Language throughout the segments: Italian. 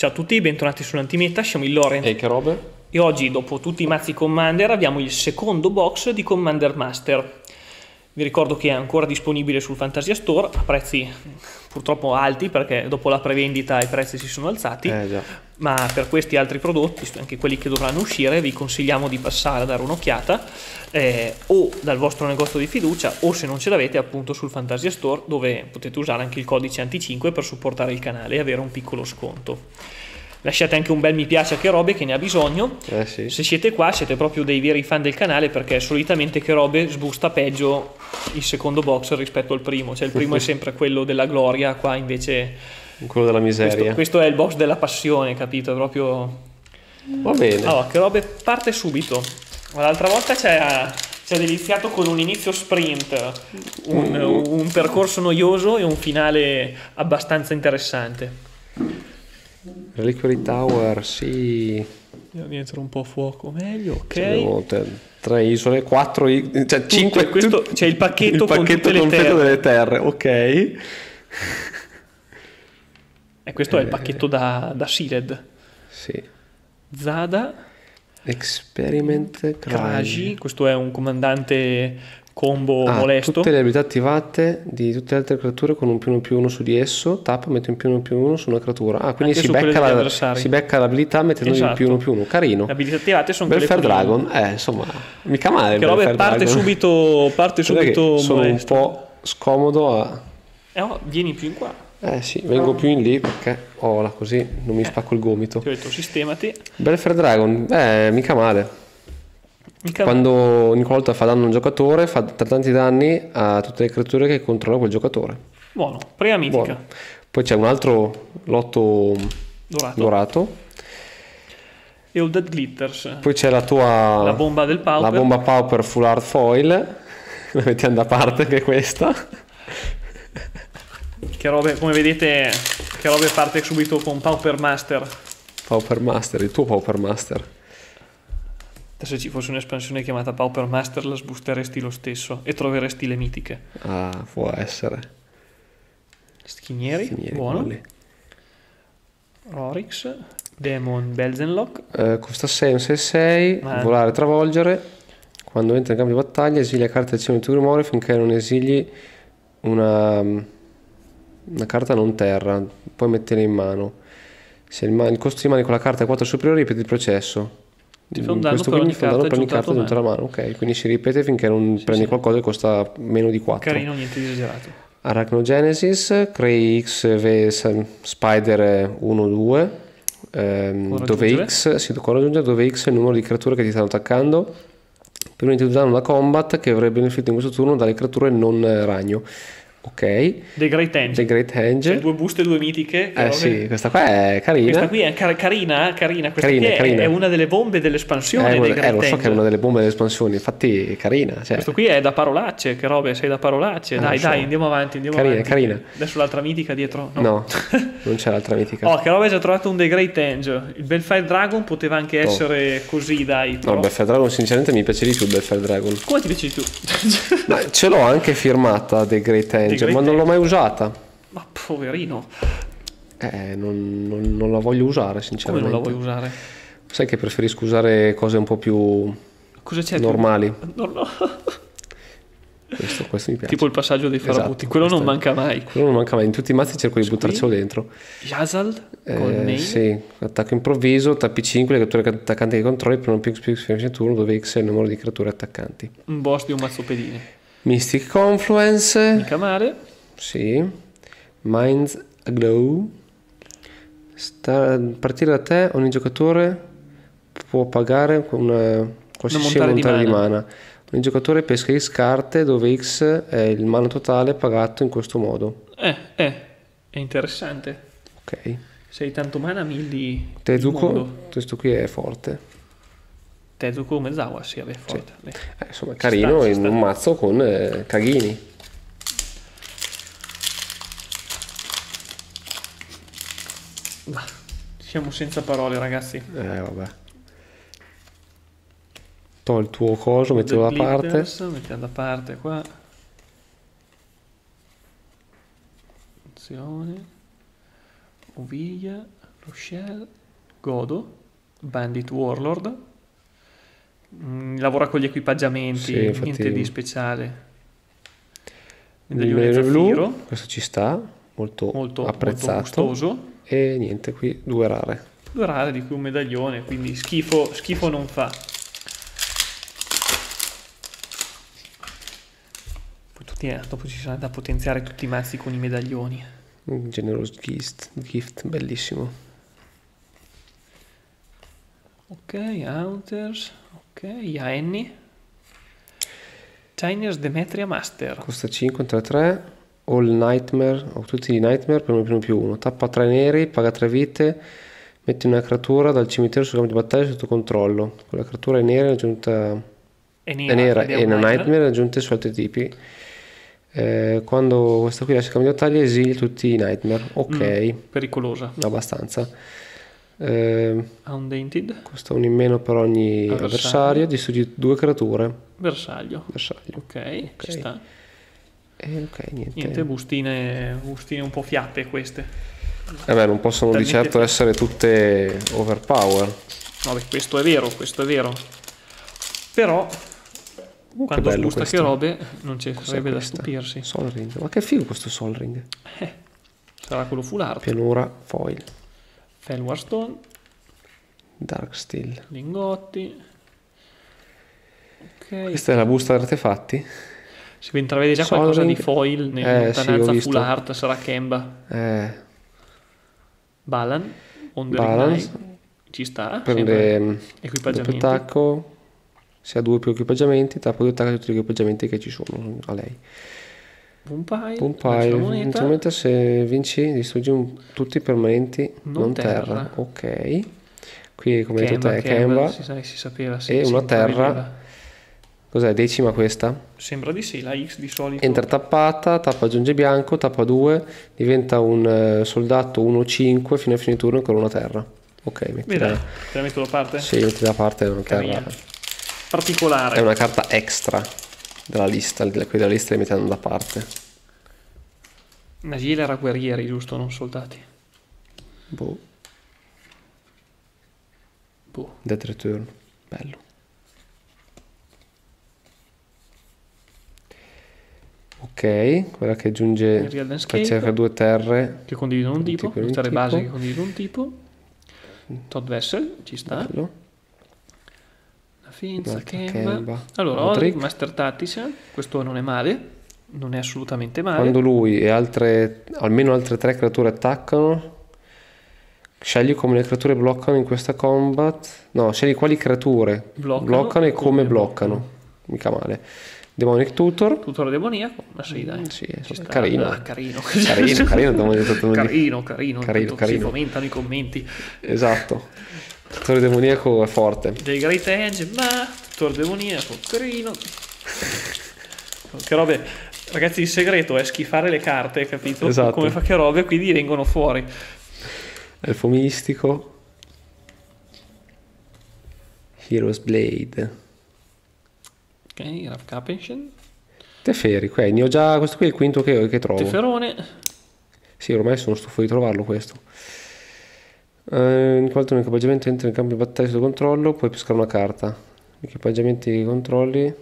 Ciao a tutti, bentornati sull'Antimeta, siamo il Loren E che robe? e oggi dopo tutti i mazzi Commander abbiamo il secondo box di Commander Master. Vi ricordo che è ancora disponibile sul Fantasia Store a prezzi purtroppo alti perché dopo la prevendita i prezzi si sono alzati, Eh ma per questi altri prodotti, anche quelli che dovranno uscire, vi consigliamo di passare a dare un'occhiata eh, o dal vostro negozio di fiducia o se non ce l'avete appunto sul Fantasia Store dove potete usare anche il codice Anti5 per supportare il canale e avere un piccolo sconto. Lasciate anche un bel mi piace a che robe che ne ha bisogno. Eh sì. Se siete qua siete proprio dei veri fan del canale perché solitamente che robe sbusta peggio il secondo box rispetto al primo, cioè il primo è sempre quello della gloria, qua invece Quello della questo, miseria. questo è il box della passione, capito? Proprio Va bene. allora, che robe parte subito. L'altra volta ci ha, ci ha deliziato con un inizio sprint, un, un percorso noioso e un finale abbastanza interessante. Reliquary Tower, sì. Andiamo mettere un po' a fuoco meglio, ok. Abbiamo te- tre isole, quattro, cioè cinque. questo- tut- c'è il pacchetto il con pacchetto le completo terre. delle terre, ok. E questo è il pacchetto da, da Sealed. Sì. Zada, Experiment Kraji, questo è un comandante combo Ah, molesto. tutte le abilità attivate di tutte le altre creature con un più uno più uno su di esso, tappa, mette un più uno più uno su una creatura. Ah, quindi si becca, la, si becca l'abilità mettendo Esatto. un più uno più uno. Carino. Le abilità attivate sono Belfair quelle il- Dragon, eh, insomma, mica male. Che robe parte Dragon. subito, parte subito sono molesto. un po' scomodo a... Eh, oh, vieni più in qua. Eh sì, vengo più in lì perché oh, là, così non mi spacco il gomito. Ti ho detto sistemati. Belfair Dragon, eh, mica male. Mica Quando ogni volta fa danno a un giocatore, fa tanti danni a tutte le creature che controlla quel giocatore. buono. Prima mitica. Buono. Poi c'è un altro lotto Dorato. dorato. E All Dead Glitters. Poi c'è la tua... La bomba del Pauper. La bomba Pauper Full Art Foil. La mettiamo da parte anche questa. Che robe, come vedete, che robe parte subito con Pauper Master. Pauper Master, il tuo Pauper Master. Se ci fosse un'espansione chiamata Pauper Master la sbusteresti lo stesso e troveresti le mitiche. Ah, può essere. Schinieri, Signori, buono. quelli. Rorix, Demon Belzenlock, Eh, costa 6, un 6-6, Eh. volare, travolgere. Quando entra in campo di battaglia, esilia carte azioni di tuo rumore finché non esili una, una carta non terra. Puoi metterla in mano. Se il, il costo di mani con la carta è 4 superiore, ripeti il processo. Ti fa un In danno per ogni carta per ogni carta a giunta alla mano. Ok, quindi si ripete finché non prendi sì. qualcosa che costa meno di 4. carino, niente di esagerato. Arachnogenesis, crei XV S- Spider 1-2, ehm, Può dove? X si può raggiungere dove X è il numero di creature che ti stanno attaccando. Per un di danno da combat che avrebbe beneficio in questo turno dalle creature non eh, ragno. Ok, The Great Angel. The Great Angel. due buste due mitiche. che Eh sì, questa qua è carina. Questa qui è car- carina, carina. Questa Carina, qui è, carina. è una delle bombe dell'espansione Eh, dei eh, lo so che è una delle bombe delle espansioni, infatti è carina. Cioè, Questo qui è da parolacce, che robe, sei da parolacce. Eh, dai, so. dai, andiamo avanti, andiamo Carina, avanti. carina. Adesso l'altra mitica dietro. No. no, non c'è l'altra mitica. Oh, che roba hai già trovato un The Great Angel. Il Belfire Dragon poteva anche essere così, dai. No, Però... il Belfair Dragon sinceramente mi piace di più il Belfair Dragon. Come ti piaci tu? Ma ce l'ho anche firmata The Great Angel, Great ma non l'ho mai usata. Ma poverino, Eh, non, non- non la voglio usare, come sinceramente. non la vuoi usare? Sai che preferisco usare cose un po' più normali. No, no. Questo, questo mi piace. Tipo il passaggio dei Esatto, farabutti, quello non è- manca mai. Quello non manca mai. In tutti i mazzi cerco di buttarcelo dentro. Yazald Eh, sì, attacco improvviso, tappi 5, le creature attaccanti che controlli per un più X più il turno dove X è il numero di creature attaccanti. un boss di un mazzo pedine. Mystic Confluence, Mica male. sì. Mind Aglow. Sta, partire da te ogni giocatore può pagare una qualsiasi montare di mana. mana. Ogni giocatore pesca X carte dove X è il mana totale pagato in questo modo. Eh, eh, è interessante. Ok. Sei tanto mana, milli il Tezuko, mondo. questo qui è forte. Tezuko Mezawa, sì, vabbè, forte. Beh. Eh, insomma, carino sta, in un mazzo con eh, caghini. Ma, siamo senza parole, ragazzi. Eh, vabbè. To il tuo coso, mettilo da parte. Mettiamo da parte qua. Attenzione. Oviglia. lo Shell, Godo, Bandit Warlord. Mm, lavora con gli equipaggiamenti, Sì, infatti- niente di speciale. Il Medaglione blu, questo ci sta, molto, molto, apprezzato. molto e niente, qui due rare. Due rare di cui un medaglione, quindi schifo, schifo non fa. Poi tutti, eh, dopo ci sarà da potenziare tutti i mazzi con i medaglioni. Un generous gift, gift bellissimo. Ok, Hunters, ok, Yaenni. Chinese Demetria Master. Costa 5, 3, 3. All Nightmare, ho tutti i Nightmare per uno più uno. Tappa 3 neri, paga 3 vite. Metti una creatura dal cimitero sul campo di battaglia sotto controllo. Quella creatura è nera, aggiunta È è nera, nera è e un una nightmare. Nightmare aggiunte su altri tipi. Eh, quando questa qui lascia il campo di battaglia esili tutti i Nightmare. Ok, Pericolosa. abbastanza. Eh, Undainted. costa un in meno per ogni Avversario. avversario. Distruggi due creature. Bersaglio. Bersaglio. Ok, ci sta. E ok, niente. Niente, bustine, bustine un po' fiatte queste. Eh beh, non possono di certo essere tutte overpower. Vabbè, questo è vero, questo è vero. Però, Uh, quando questo. che robe, non ci Cos'è sarebbe da stupirsi. Sol Ring. Ma che figo questo Sol Ring. Sarà quello full art. Pianura foil. Felwar Stone, Dark Steel. lingotti. Ok. Questa è la busta di artefatti? Si intravede già Sol qualcosa di foil in Eh, sì, lontananza full art, sarà Kemba. Eh, Balan, balance. Ci sta. Prende mm, doppio Equipaggiamenti. attacco. Se ha due o più equipaggiamenti, tappa due attacchi tutti gli equipaggiamenti che ci sono a lei. Un pile. Un lancia la paio. moneta. Inizialmente se vinci distruggi un- tutti i permanenti Non non, terra. terra. Ok. Qui come hai detto Kemba, te, Kemba. Si, sa, si sapeva. si- E si una terra. intravedeva. Cos'è? Decima questa? Sembra di sì, la X di solito. Entra tappata, tappa aggiunge bianco, tappa 2, diventa un eh, soldato 1-5 fino a fine turno ancora una terra. Ok, metti Vedi, da, te la metto da parte? sì, metti da parte una Carina. terra. Particolare. È una carta extra della lista, quelli della lista li mettiamo da parte. Nagil era guerrieri, giusto? Non soldati. Boh, Boh. Dead Return, bello. Ok, quella che aggiunge che cerca due terre, Che condividono un tipo. e le tipo. basi che condividono un tipo. Todd Vessel, ci sta. bello. Finza, Kemba. Kemba. Allora. Odrick, Master Tactician. Questo non è male. Non è assolutamente male. Quando lui e altre, almeno altre tre creature attaccano, scegli come le creature bloccano in questa combat. No, scegli quali creature Bloccano e come bloccano. Mica male. Demonic Tutor. Tutore demoniaco. Ma sì, dai. Sì, carino. Ah, carino. Carino, carino, Tutor. carino, carino. Carino, Tanto carino. Si fomentano i commenti. Esatto. Tutore demoniaco è forte. Dei Great Engine, ma tutore demoniaco, carino. Che robe, ragazzi, il segreto è schifare le carte, capito? Esatto. Come fa che robe, quindi vengono fuori. Elfo mistico. Heroes Blade. Ok, Rav Capenshen, Teferi, qua ne ho già. Questo qui è il quinto che, che trovo. Teferone, Sì, ormai sono stufo di trovarlo questo. Eh, in quanto un equipaggiamento entra in campo di battaglia sotto controllo, puoi pescare una carta. Equipaggiamenti che controlli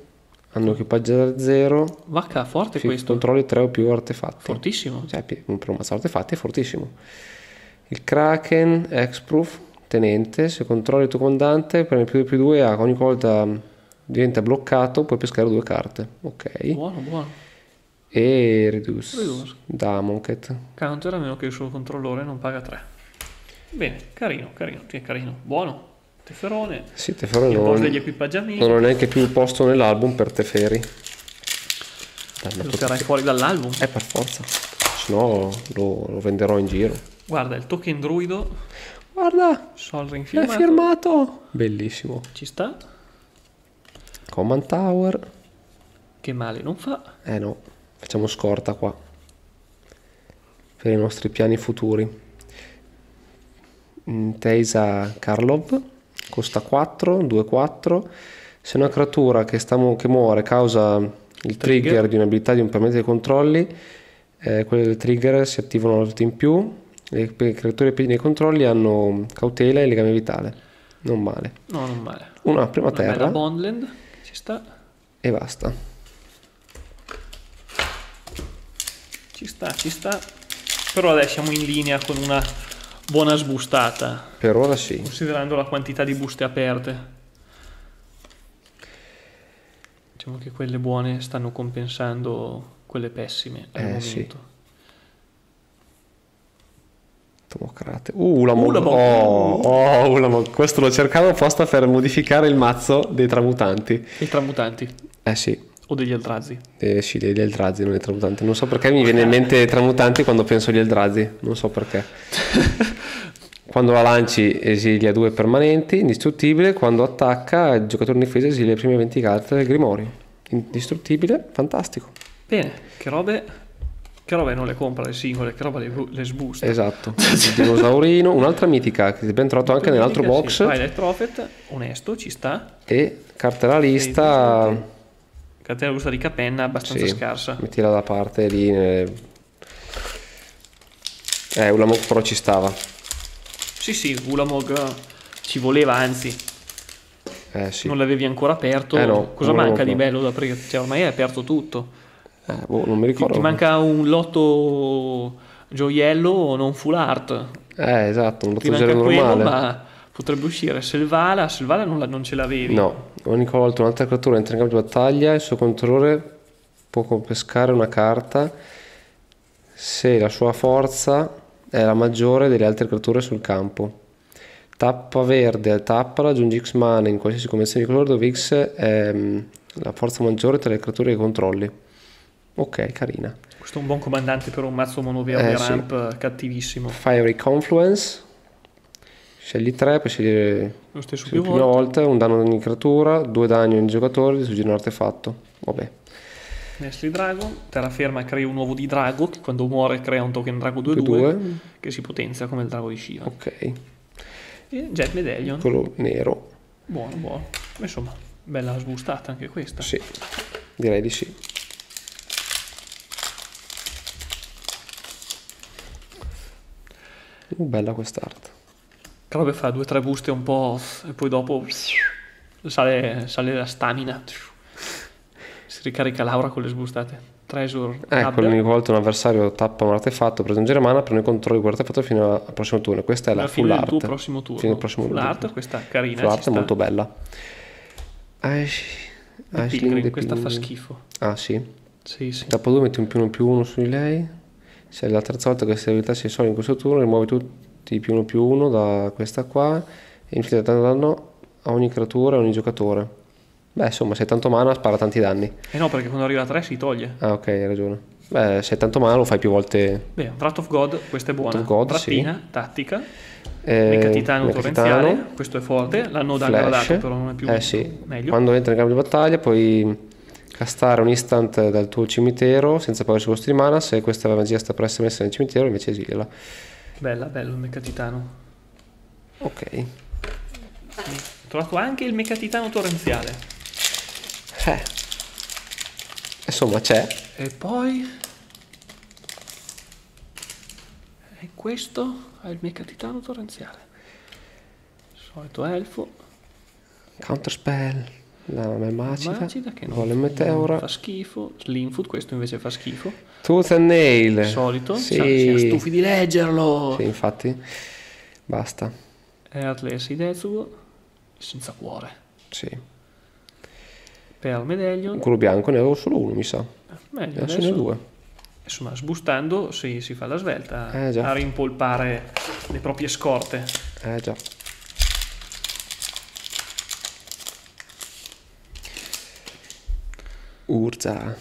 hanno equipaggio 0, vacca, forte questo. controlli 3 o più artefatti. Fortissimo. Cioè, per un mazzo artefatti è fortissimo. Il Kraken, X-Proof, tenente, se controlli il tuo comandante, premi più 2 più 2 a ogni volta diventa bloccato, puoi pescare due carte. Ok. Buono, buono. E Reduce. Reduce. Da Monket. Counter a meno che il suo controllore non paga 3. Bene, carino, carino, sì, carino. Buono. Teferone. Sì, Teferi Il boss non, degli equipaggiamenti. non ho neanche più posto nell'album per Teferi. Dai, Lo pot- terrai fuori dall'album. Eh, per forza. Se no lo, lo venderò in giro. Guarda, il token druido, Guarda, Sol Ring è firmato. firmato. Bellissimo. Ci sta. Command Tower. Che male non fa. Eh no, facciamo scorta qua. Per i nostri piani futuri. Teisa Karlov. Costa 4, 2, 4. Se una creatura che, sta che muore causa il trigger, Trigger. di un'abilità di un permanente dei controlli, eh, quelle del trigger si attivano una volta in più. Le le creature piedi nei controlli hanno cautela e legame vitale. Non male. No, non male. Una prima Una terra Bondland, ci sta, e basta. ci sta, ci sta. Però adesso siamo in linea con una buona sbustata, Per ora sì. considerando la quantità di buste aperte. Diciamo che quelle buone stanno compensando quelle pessime al Eh, momento. sì. Tomocrate. Uh, Ulamog. Ulamog. Oh, oh, Ulamog. Questo lo cercavo apposta per modificare il mazzo dei tramutanti. I tramutanti Eh sì. O degli Eldrazi. Eh, sì, degli Eldrazi, non dei tramutanti. Non so perché mi viene in mente tramutanti quando penso agli Eldrazi. Non so perché. quando la lanci esilia due permanenti, indistruttibile. Quando attacca, il giocatore in difesa esilia le prime 20 carte del Grimorio. Indistruttibile, fantastico. Bene, che robe... Che robe non le compra le singole, che roba le, le sbusta. Esatto. Il dinosaurino, un'altra mitica che abbiamo trovato anche nell'altro box. Twilight Prophet, onesto, ci sta. E carta alla lista. Catena gusta di capenna abbastanza Sì, scarsa. mettila da parte lì. nel- Eh, Ulamog però ci stava. Sì, sì, Ulamog ci voleva, anzi, Eh sì. non l'avevi ancora aperto. Eh no, Cosa manca di bello da aprire? Cioè, ormai è aperto tutto. Eh, boh, non mi Ti, ricordo. ti manca un lotto gioiello o non full art. Eh, esatto, un Ti lotto quello, normale. ma potrebbe uscire Selvala. Selvala non, la- non ce l'avevi. No, ogni volta un'altra creatura entra in campo di battaglia, il suo controllore può pescare una carta se la sua forza è la maggiore delle altre creature sul campo. Tappa verde, tappala, aggiungi X mana in qualsiasi convenzione di colore dove X è mm, la forza maggiore tra le creature che controlli. Ok, carina. Questo è un buon comandante per un mazzo monoverde Eh, sì. ramp cattivissimo. Fiery Confluence. Scegli tre, puoi scegliere Lo stesso la più prima volte. volta, un danno ad ogni creatura, due danni a ogni giocatore, distruggere un artefatto. Vabbè. Nestri Dragon, terraferma crei un uovo di drago che quando muore crea un token drago 2-2 2-2. che si potenzia come il drago di Shiva. Ok. E Jet Medallion, Quello nero. buono, buono. Ma Insomma, bella sbustata anche questa. Sì. Direi di sì. Uh, bella quest'arte. Che roba fa due o tre buste un po' e poi dopo sale, sale la stamina. Si ricarica Laura con le sbustate. Treasure Ecco, ogni volta un avversario tappa un artefatto per aggiungere mana, prende il controllo di quell'artefatto fino al prossimo turno. Questa è la alla full art. tuo prossimo turno. Fino al prossimo Full turno. art, questa carina. Full art è sta. molto bella. Ash... The questa fa schifo. Ah sì. Sì, sì. Tappa 2 metti un più uno più uno su di lei. Se è la terza volta che questa abilità si risolve in questo turno, rimuovi tutti più uno più uno da questa qua e infligge tanto danno a ogni creatura e a ogni giocatore. Beh, insomma, se hai tanto mana spara tanti danni. Eh no, perché quando arriva a 3 si toglie. Ah, ok, hai ragione. Beh, se hai tanto mana lo fai più volte. Beh, Wrath of God, questa è buona. God, Rattina, tattica. Eh, Mecatitano Mecatitano, torrenziale, questo è forte. L'hanno downgradato, però non è più Eh sì. meglio. Quando entri in campo di battaglia puoi castare un instant dal tuo cimitero senza pagare su costi di mana. Se questa magia sta per essere messa nel cimitero, invece esiliala. Bella, bello il Mecatitano. Ok. Ho trovato anche il Mecatitano torrenziale. Eh. Insomma, c'è. E poi... E questo è il Mecatitano torrenziale. Solito elfo. Counterspell. La Melmacida. Macida che non, Golem non Meteora. fa schifo. Slimfoot, questo invece fa schifo. Tooth and Nail. Solito. Sì. Sa- Siamo stufi di leggerlo. Sì, infatti. Basta. Heartless Idezugo. Senza cuore. Sì. Pearl Medallion. Quello bianco ne avevo solo uno, mi sa. Meglio Adesso ne ho adesso. due. Insomma, sbustando si, si fa la svelta Eh, a rimpolpare le proprie scorte. Eh già. Urza.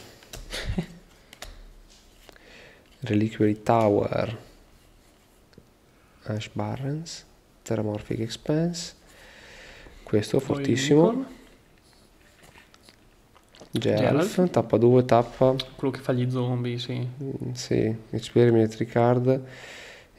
Reliquary Tower. Ash Barrens. Terramorphic Expanse. Questo Poi fortissimo. Geralf. Tappa 2, tappa. quello che fa gli zombie, sì. Sì, Experiment Card.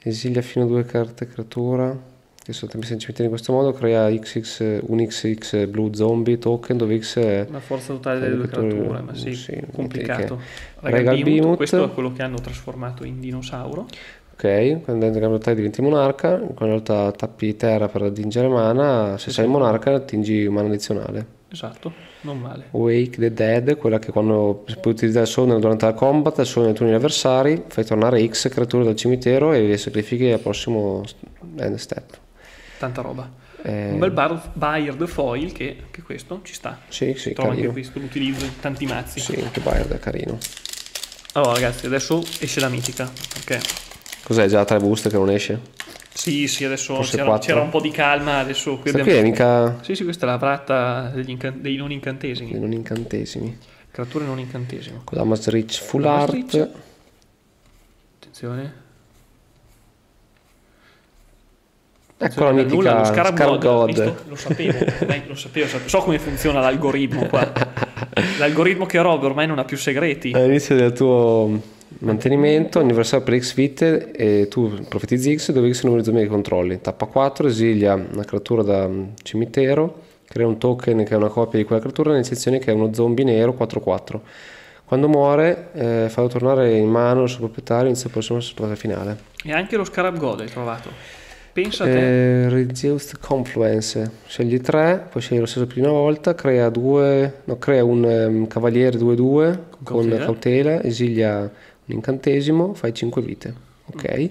Esilia fino a due carte creatura. Tempi cimitero in questo modo. Crea XX, un XX Blue Zombie token dove X è La forza totale delle due Creature- ma sì, sì, complicato. Regal Behemoth, Behemoth. questo è quello che hanno trasformato in dinosauro. Ok, quando entri in battaglia diventi monarca, quando volta tappi terra per aggiungere mana, se Sì, sei sì. monarca attingi mana addizionale. Esatto, non male. Wake the Dead, quella che quando puoi utilizzare solo durante la combat, solo nei turni avversari, fai tornare X creature dal cimitero e le sacrifichi al prossimo end step. Tanta roba. Eh, Un bel bar- Bayard foil che, che questo ci sta. Sì, sì, Trovo anche carino. questo l'utilizzo in tanti mazzi. Sì, anche Bayard è carino. Allora ragazzi, adesso esce la mitica. Perché Cos'è già tre boost che non esce? sì, sì, adesso c'era, c'era un po' di calma, adesso qui Questa abbiamo... qui è mica Sì, sì, questa è la vratta degli incan- dei non incantesimi. dei non incantesimi. Creature non incantesimi. Kodamas Rich Full Kodamas Art. Attenzione. Ecco la mitica nulla, lo Scarab, Scarab God, God. Lo sapevo, dai, lo sapevo, so come funziona l'algoritmo qua. L'algoritmo che robe ormai non ha più segreti. All'inizio del tuo mantenimento, anniversario per X vite, e tu profetizzi X dove X il numero di zombie che controlli. Tappa 4, esilia una creatura da cimitero, crea un token che è una copia di quella creatura, nell'eccezione che è uno zombie nero 4-4. Quando muore, eh, fallo tornare in mano al suo proprietario, inizia il prossimo spada finale. E anche lo Scarab God hai trovato. Pensa a te. Eh, reduced Confluence, scegli 3, poi scegli lo stesso più di una volta, crea, due, no, crea un ehm, cavaliere 2-2 con cautela. cautela. esilia un incantesimo, fai 5 vite. Ok.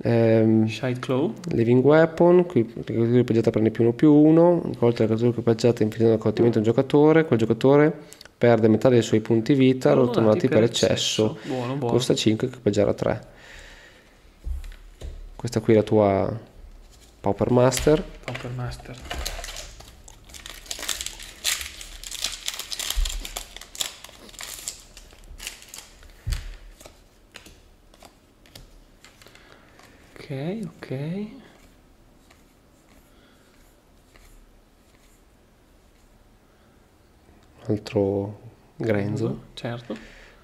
Ehm, Shite Claw. living Weapon, qui la creatura equipaggiata prende più 1 più 1, una volta la creatura equipaggiata infliggendo combattimento a un giocatore, quel giocatore perde metà dei suoi punti vita, rotolati per eccesso. Buono, buono. Costa 5, equipaggiare a 3. Questa qui è la tua Pauper Master. Pauper Master. Ok, ok. altro Grenzo. Certo.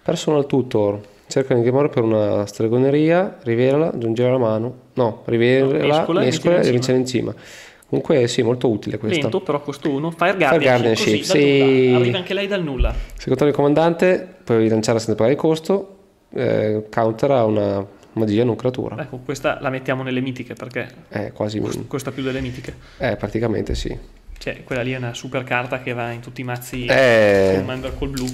Personal Tutor. Cerca di chiamare per una stregoneria, rivelala, aggiungere la mano. No, rivelala, mescola e mescola e in vincere in cima. Comunque sì, molto utile questa. Lento, però costo 1. Fire Guardianship, Guardianship, così, sì. Arriva anche lei dal nulla. Se controlli il comandante, puoi lanciare senza pagare il costo, eh, countera una magia non creatura. Ecco, questa la mettiamo nelle mitiche perché Eh, quasi min- costa più delle mitiche. Eh, praticamente sì. Cioè, quella lì è una super carta che va in tutti i mazzi Eh, Commander col blu.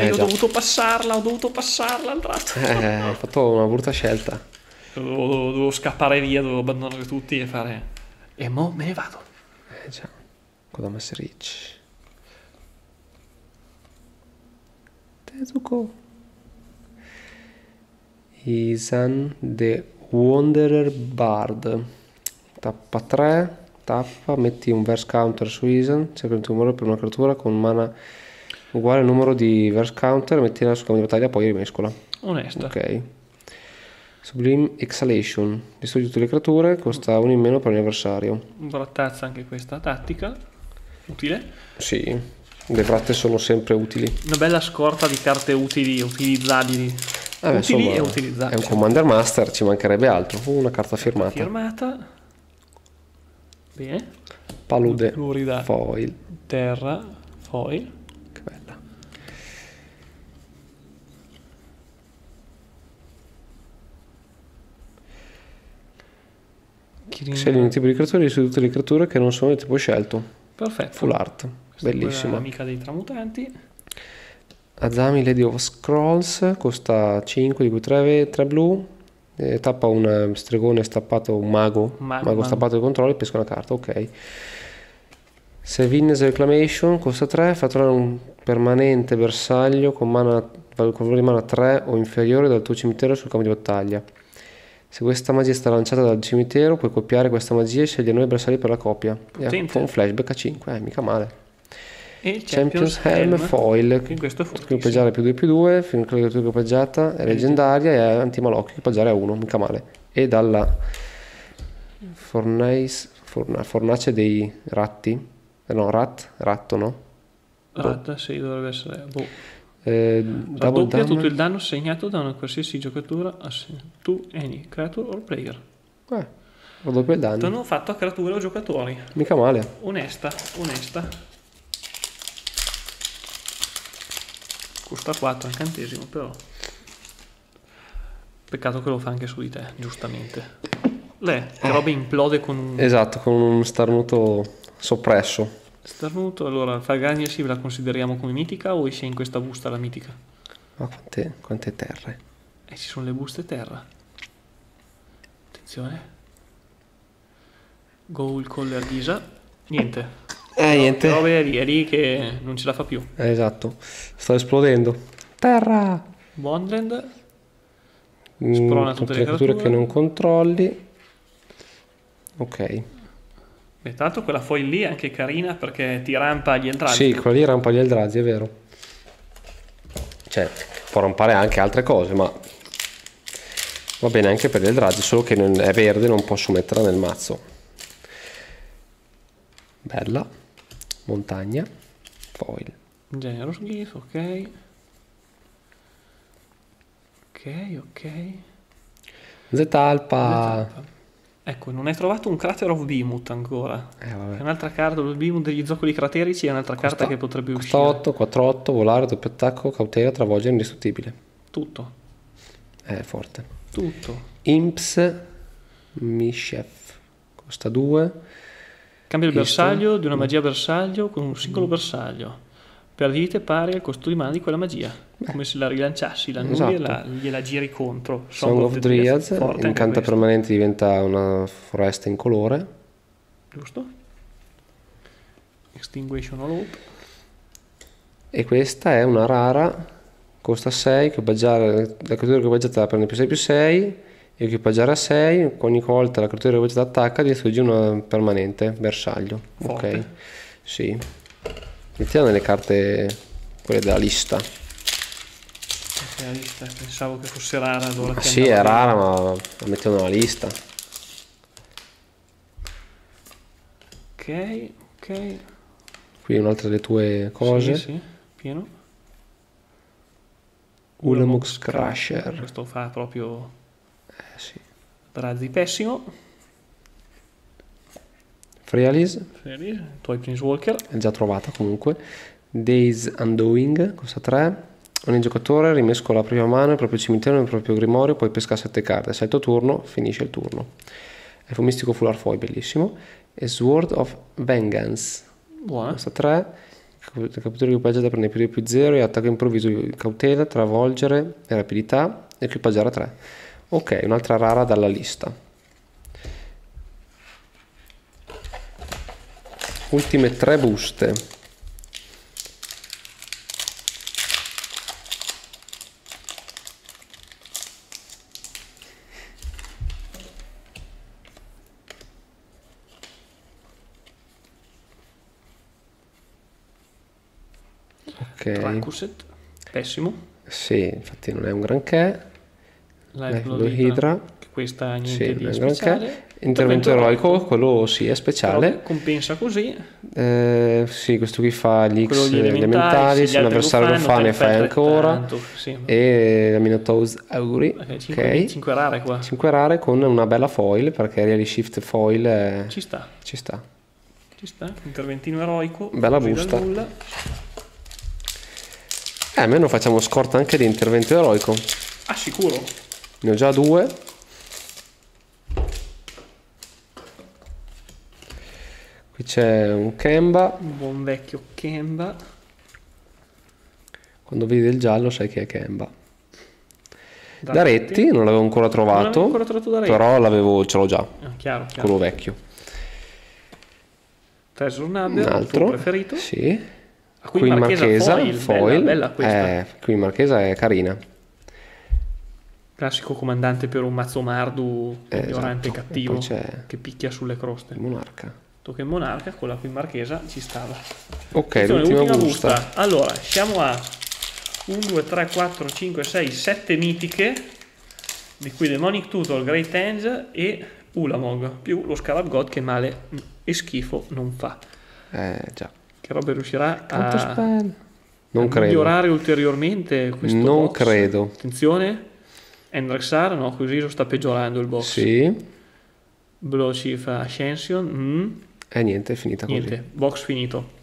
Eh, E io ho già. dovuto passarla, ho dovuto passarla al tratto. eh, hai fatto una brutta scelta. Dovevo, dovevo scappare via, dovevo abbandonare tutti e fare... E mo me ne vado. Eh già, Kodamas Rich. Tezuko. Isan the Wanderer Bard. Tappa 3, tappa, metti un verse counter su Isan, cerca tuo numero per una creatura con mana uguale al numero di verse counter, mettila sul campo di battaglia, poi rimescola. Onesta. Ok. Sublime Exhalation. Distruggi tutte le creature, costa uno in meno per ogni avversario. Brattazza anche questa tattica. Utile. Sì, le fratte sono sempre utili. Una bella scorta di carte utili, utilizzabili. Vabbè, utili insomma, e È utilizzabili. un Commander Master, ci mancherebbe altro. Una carta firmata. Firmata. Bene. Palude Florida. Foil. Terra. Foil. Kirin- Scegli un tipo di creatura di tutte le creature che non sono del tipo scelto. Perfetto. Full art. Questa Bellissima. Amica dei tramutanti. Azami Lady of Scrolls costa 5 di cui 3, blu. Eh, tappa un eh, stregone stappato, un mago, Un mago, mago. stappato di controllo e pesca una carta, ok. Sevinnes Reclamation costa 3, fa trovare un permanente bersaglio con, mana, con valore di mana 3 o inferiore dal tuo cimitero sul campo di battaglia. Se questa magia sta lanciata dal cimitero, puoi copiare questa magia e scegliere nuovi bersagli per la copia. E Potente. fa un flashback a 5, eh, mica male. E il Champions, Champions, Helm, Foil, Che questo è equipaggiare più 2 più 2, finché la creatura equipaggiata è leggendaria e è antimalocchio, equipaggiare a 1, mica male. E dalla fornace, forna- fornace dei ratti, eh no, rat, ratto no? Ratta, sì, dovrebbe essere. Boh. Eh, Raddoppia tutto il danno segnato da una qualsiasi giocatura tu, any, creature or player. Eh, raddoppia il danno, Danno fatto a creature o giocatori. mica male. Onesta, onesta. Costa 4 incantesimo però. Peccato che lo fa anche su di te, giustamente. Le, che roba implode con un Esatto, con un starnuto soppresso. Starnuto. Allora, Fargagna sì, ve la consideriamo come mitica o c'è in questa busta la mitica? Ma quante, quante terre. E ci sono le buste terra. Attenzione. Goal Collar Ghisa. Niente. Eh, niente. Roba è lì, è lì che non ce la fa più. Eh, esatto. Sto esplodendo. Terra! Bondland. Mm, Sprona tutte le creature. che non controlli. Ok. Beh, l'altro quella foil lì è anche carina perché ti rampa gli entrati. Sì, quello lì rampa gli Eldrazi, è vero. Cioè, può rampare anche altre cose, ma va bene anche per gli Eldrazi, solo che è verde, non posso metterla nel mazzo. Bella. Montagna. Foil. Generous Gift, ok. Ok, ok. Zetalpa. Ecco, non hai trovato un Crater of Behemoth ancora. Eh, È un'altra carta, lo Behemoth degli zoccoli craterici è un'altra carta che potrebbe Costa uscire. 8, 4, 8, volare, doppio attacco, cautela, travolgere, indistruttibile. Tutto, È forte. tutto. Imps Mishef. Costa 2. Cambia il bersaglio di una magia bersaglio con un singolo bersaglio. Per vite pari al costo di mana di quella magia. Come se la rilanciassi, la Esatto. la, gliela giri contro. Song of the Dryad. forte anche Incanta permanente diventa una foresta in colore. Giusto? Extinguishing all hope. E questa è una rara. Costa 6. Equipaggiare la creatura equipaggiata prende più 6 più 6. Equipaggiare a 6. Ogni volta la creatura equipaggiata attacca, distrugge una permanente. Bersaglio. Forte. Ok. Sì. Mettiamo nelle carte quelle della lista. Lista, Pensavo che fosse rara. Allora Ma sì, è rara, ma la mettiamo nella lista. Ok, ok. Qui un'altra delle tue cose. Sì, sì, pieno. Ulamux Crusher. Questo fa proprio Eh, sì. razzi pessimo. Frealis, Felice. Tuoi Planeswalker. è già trovata comunque. Days Undoing, costa 3. Ogni giocatore rimescola la propria mano, il proprio cimitero nel proprio grimorio, poi pesca 7 carte. Sai il tuo turno, finisce il turno. È un mistico full art foil, bellissimo. E Sword of Vengeance, Buona. costa 3. Il capitolo equipaggiata prende più 2 più 0 e attacco improvviso, cautela, travolgere e rapidità, equipaggiare a 3. Ok, un'altra rara dalla lista. Ultime tre buste. Ok. Pessimo. sì, infatti non è un granché. Blood Hydra. Questa niente Sì, di è speciale. Intervento eroico, quello sì, è Però speciale. compensa così. Eh, sì, questo qui fa gli Quello X elementari, elementari, se se gli un altri avversario lo fa ne fai ancora. tanto, sì. E la Minotaur's Auri, Ok, ok. 5, 5 rare qua. 5 rare con una bella foil perché Really Shift foil eh, Ci sta, ci sta. ci sta. Interventino eroico. Bella busta. Eh, almeno facciamo scorta anche di intervento eroico. Ah, sicuro. Ne ho già due. Qui c'è un Kemba. Un buon vecchio Kemba. Quando vedi del giallo sai che è Kemba. Daretti, non l'avevo ancora trovato. ancora trovato. Però l'avevo, ce l'ho già, Ah, chiaro, chiaro. quello vecchio. Treasure Un Nugget, il altro. preferito. Sì. Qui qui Marchesa, foil, foil. Bella, bella questa. Eh, qui Marchesa è carina. Classico comandante per un mazzo mardu Eh, ignorante e esatto. cattivo che picchia sulle croste. il monarca. Tocca il monarca, quella qui marchesa ci stava. Ok, Attenzione, l'ultima ultima busta. Allora, siamo a 1, 2, 3, 4, 5, 6, 7 mitiche, di cui Demonic Tutor, Great Henge e Ulamog, più lo Scarab God che male e schifo non fa. Eh, già. Che roba riuscirà Tanto a, spell. Non a credo. migliorare ulteriormente questo Non box? credo. Attenzione, Endraxar, no, così sta peggiorando il box. Sì. Blow Chief Ascension, mm, E niente, è finita così. niente, box finito.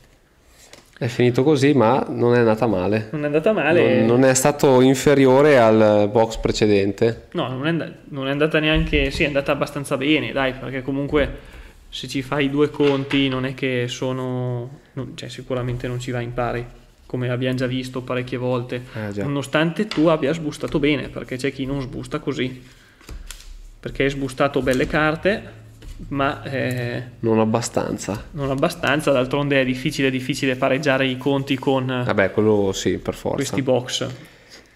È finito così, ma non è andata male. Non è andata male. Non, non è stato inferiore al box precedente. No, non è, and- non è andata neanche... Sì, è andata abbastanza bene, dai, perché comunque se ci fai due conti non è che sono... non- cioè sicuramente non ci va in pari, come abbiamo già visto parecchie volte. Eh. Nonostante tu abbia sbustato bene, perché c'è chi non sbusta così. Perché hai sbustato belle carte, ma eh, Non abbastanza. non abbastanza. D'altronde è difficile, difficile pareggiare i conti con eh, Vabbè, quello sì, per forza. questi box.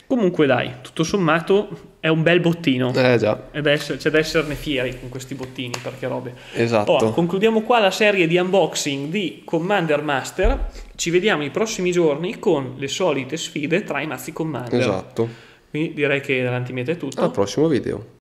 Comunque dai, tutto sommato è un bel bottino. Eh già, Ed essere- c'è da esserne fieri con questi bottini, perché robe. esatto. Oh, concludiamo qua la serie di unboxing di Commander Master. Ci vediamo i prossimi giorni con le solite sfide tra i mazzi Commander. Esatto. Quindi direi che dall'antimeta è tutto. Al prossimo video.